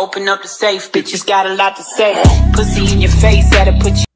Open up the safe, bitches got a lot to say. Pussy in your face, that'll put you.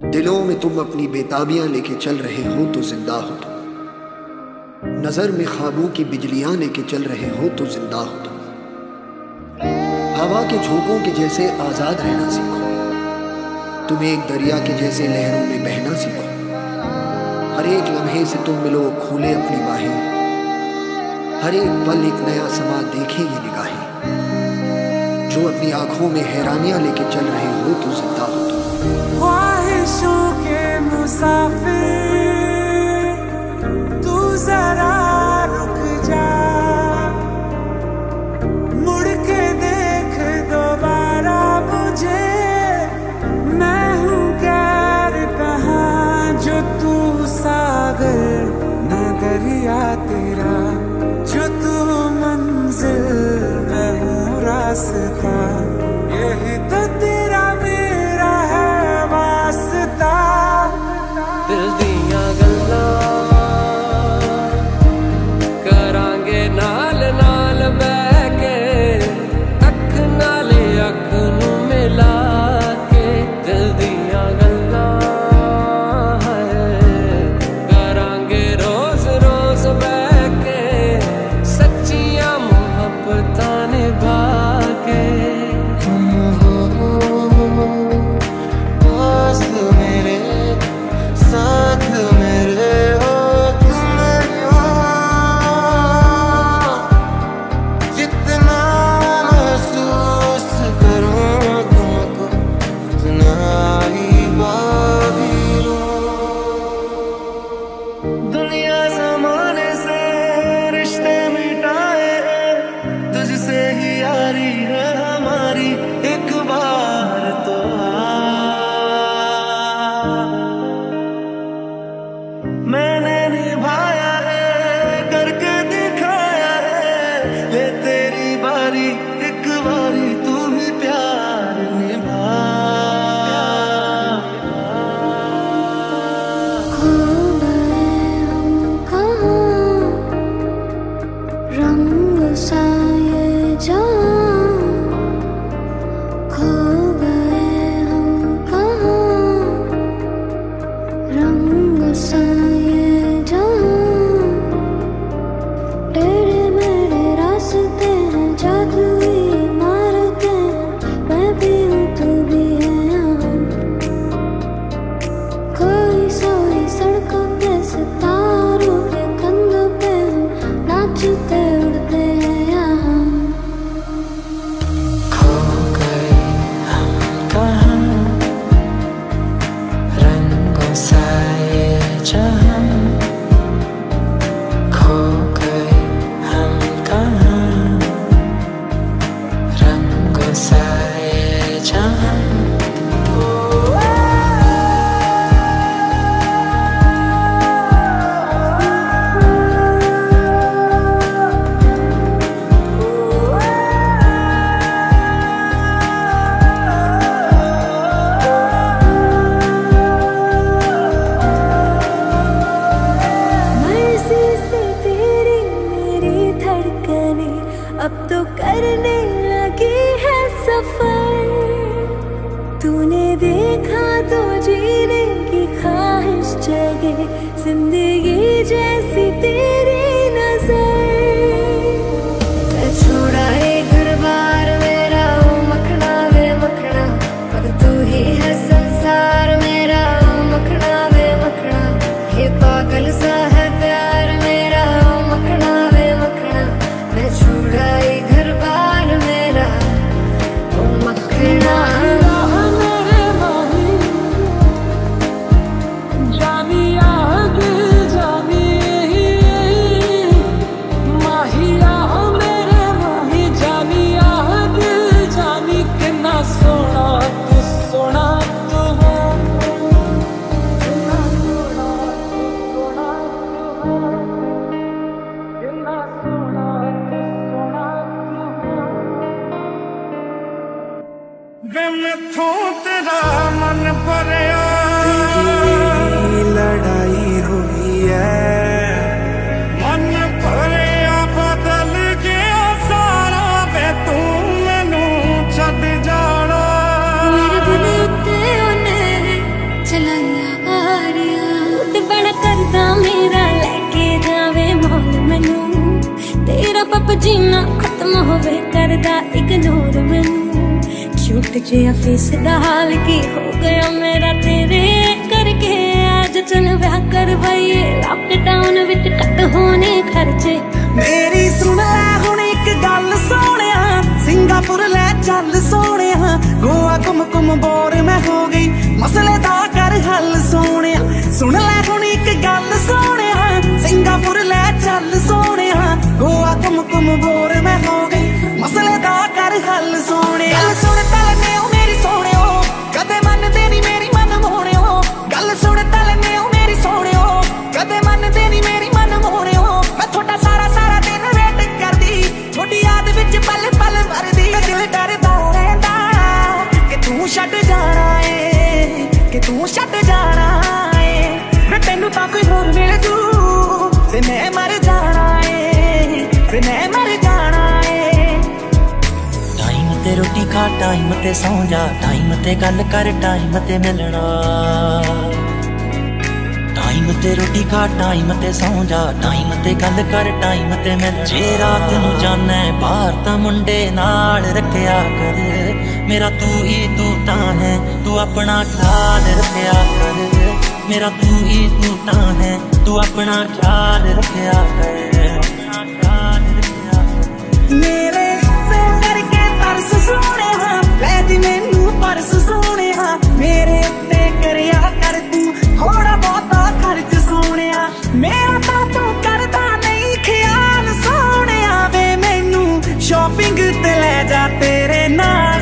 दिलों में तुम अपनी बेताबियाँ लेके चल रहे हो तो ज़िंदा हो तुम। नज़र में ख्वाबों की बिजलियाँ लेके चल रहे हो तो ज़िंदा हो तुम। हवा के झोंकों के जैसे आज़ाद रहना सीखो। तुम एक दरिया के जैसे लहरों में बहना सीखो। हर एक लम्हे से तुम मिलो खोले अपनी बाहें। हर एक पल एक नया समा देखे ये निगाहें। जो अपनी आँखों में हैरानियाँ लेके चल रहे हो तो ज़िंदा हो तुम। I feel ਮੈਥੋਂ ਤੇਰਾ ਮਨ ਭਰਿਆ। ਤੇਰੀ ਲੜਾਈ ਹੋਈ ਐ। ਮਨ ਭਰਿਆ ਬਦਲ ਗਿਆ ਸਾਰਾ ਵੇ ਤੂੰ ਮੈਨੂੰ ਛੱਡ ਜਾਣਾ। ਮੇਰੇ ਦਿਲ ਉੱਤੇ ਉਹਨੇ ਚਲਾਈਆਂ ਆਰੀਆਂ ਤੇ ਬੜਾ ਕਰਦਾ ਮੇਰਾ ਲੈ ਕੇ ਜਾਵੇ ਮੋਲ ਮੈਨੂੰ। ਤੇਰਾ ਪਪ ਜੀਣਾ ਖਤਮ ਹੋਵੇ ਕਰਦਾ ਇਗਨੋਰ ਮੈਨੂੰ। ਝੂਠ ਜਿਹਾ ਫੇਸ ਦਾ ਹਾਲ ਕੀ ਹੋ ਗਿਆ, ਮੇਰਾ ਤੇਰੇ ਕਰਕੇ ਅੱਜ ਚਲ ਵਿਆਹ ਕਰਵਾਈਏ। ਲਾਕਡਾਊਨ ਵਿੱਚ ਕੱਟ ਹੋਣੇ ਖਰਚੇ। ਮੇਰੀ ਸੁਣ ਲੈ ਹੁਣ ਇੱਕ ਗੱਲ ਸੋਹਣਿਆ, ਸਿੰਗਾਪੁਰ ਲੈ ਚੱਲ ਸੋਹਣਿਆ। ਗੋਆ ਕੁਮ ਕੁਮ ਬੋਰ ਮੈਂ ਹੋ ਗਈ, ਮਸਲੇ ਦਾ ਕਰ ਹੱਲ ਸੋਹਣਿਆ। ਸੁਣ ਲੈ ਹੁਣ ਇੱਕ ਗੱਲ ਸੋਹਣਿਆ, ਸਿੰਗਾਪੁਰ ਲੈ ਚੱਲ ਸੋਹਣਿਆ। ਗੋਆ ਕੁਮ ਕੁਮ ਬੋਰ ਟਾਈਮ ਤੇ ਸੌਂ ਜਾ ਟਾਈਮ ਤੇ ਗੱਲ ਕਰ ਟਾਈਮ ਤੇ ਮਿਲਣਾ। ਟਾਈਮ ਤੇ ਰੋਟੀ ਖਾ ਟਾਈਮ ਤੇ ਸੌਂ ਜਾ ਟਾਈਮ ਤੇ ਗੱਲ ਕਰ ਟਾਈਮ ਤੇ ਮਿਲ ਜੇ ਰਾਤ ਨੂੰ ਜਾਣਾ ਬਾਹਰ ਤਾਂ ਮੁੰਡੇ ਨਾਲ ਰੱਖਿਆ ਕਰ। ਮੇਰਾ ਤੂੰ ਹੀ ਤੂੰ ਤਾਂ ਹੈ, ਤੂੰ ਆਪਣਾ ਖਿਆਲ ਰੱਖਿਆ ਕਰ। ਮੇਰਾ ਤੂੰ ਹੀ ਤੂੰ ਤਾਂ ਹੈ, ਤੂੰ ਆਪਣਾ ਖਿਆਲ ਰੱਖਿਆ ਕਰ। ਮੇਰਾ ਤਾਂ ਤੂੰ ਕਰਦਾ ਨਹੀਂ ਖਿਆਲ ਸੋਹਣਿਆ ਵੇ ਮੈਨੂੰ ਸ਼ਾਪਿੰਗ ਤੇ ਲੈ ਜਾ ਤੇਰੇ ਨਾਲ।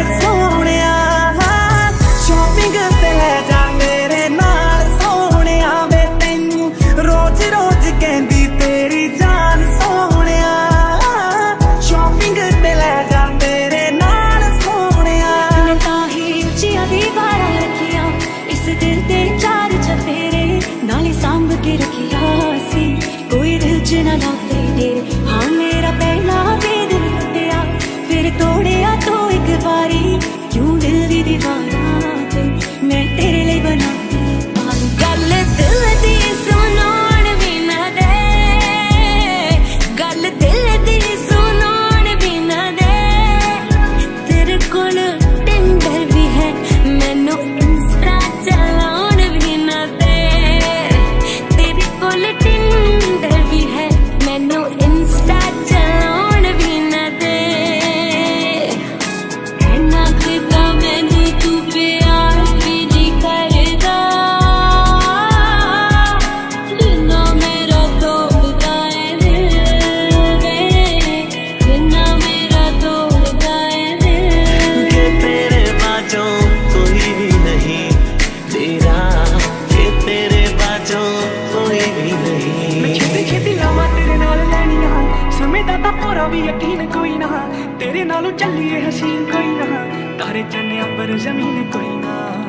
ਨਾ ਤੇਰੇ ਨਾਲੋਂ ਚੱਲੀਏ ਹਸੀਨ ਕੋਈ ਨਾ